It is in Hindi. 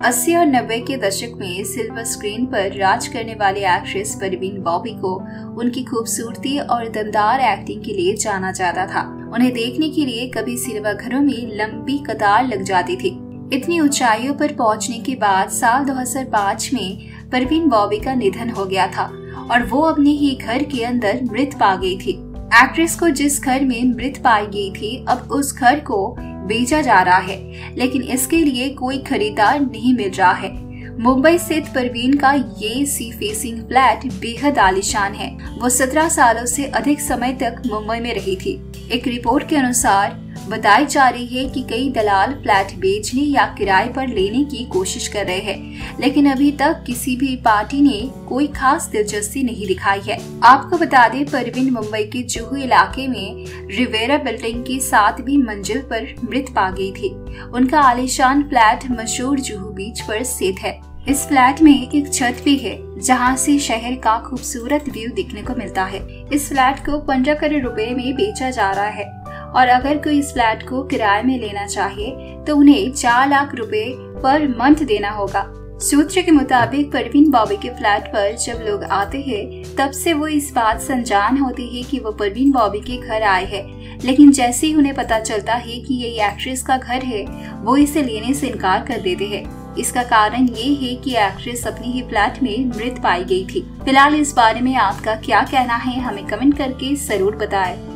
अस्सी और नब्बे के दशक में सिल्वर स्क्रीन पर राज करने वाले एक्ट्रेस परवीन बॉबी को उनकी खूबसूरती और दमदार एक्टिंग के लिए जाना जाता था। उन्हें देखने के लिए कभी सिनेमा घरों में लंबी कतार लग जाती थी। इतनी ऊंचाइयों पर पहुँचने के बाद साल 2005 में परवीन बॉबी का निधन हो गया था और वो अपने ही घर के अंदर मृत पा गई थी। एक्ट्रेस को जिस घर में मृत पाई गई थी, अब उस घर को बेचा जा रहा है, लेकिन इसके लिए कोई खरीदार नहीं मिल रहा है। मुंबई स्थित परवीन का ये सी फेसिंग फ्लैट बेहद आलिशान है। वो सत्रह सालों से अधिक समय तक मुंबई में रही थी। एक रिपोर्ट के अनुसार बताई जा रही है कि कई दलाल फ्लैट बेचने या किराए पर लेने की कोशिश कर रहे हैं, लेकिन अभी तक किसी भी पार्टी ने कोई खास दिलचस्पी नहीं दिखाई है। आपको बता दें, परवीन मुंबई के जुहू इलाके में रिवेरा बिल्डिंग की सातवीं मंजिल पर मृत पा गई थी। उनका आलिशान फ्लैट मशहूर जुहू बीच पर स्थित है। इस फ्लैट में एक छत भी है, जहाँ से शहर का खूबसूरत व्यू दिखने को मिलता है। इस फ्लैट को पंद्रह करोड़ रुपए में बेचा जा रहा है। और अगर कोई इस फ्लैट को किराए में लेना चाहे तो उन्हें चार लाख रुपए पर मंथ देना होगा। सूत्र के मुताबिक, परवीन बॉबी के फ्लैट पर जब लोग आते हैं, तब से वो इस बात से अनजान होते हैं कि वो परवीन बॉबी के घर आए हैं। लेकिन जैसे ही उन्हें पता चलता है कि ये एक्ट्रेस का घर है, वो इसे लेने से इनकार कर देते हैं। इसका कारण ये है कि एक्ट्रेस अपनी ही फ्लैट में मृत पाई गई थी। फ़िलहाल इस बारे में आपका क्या कहना है, हमें कमेंट करके ज़रूर बताएँ।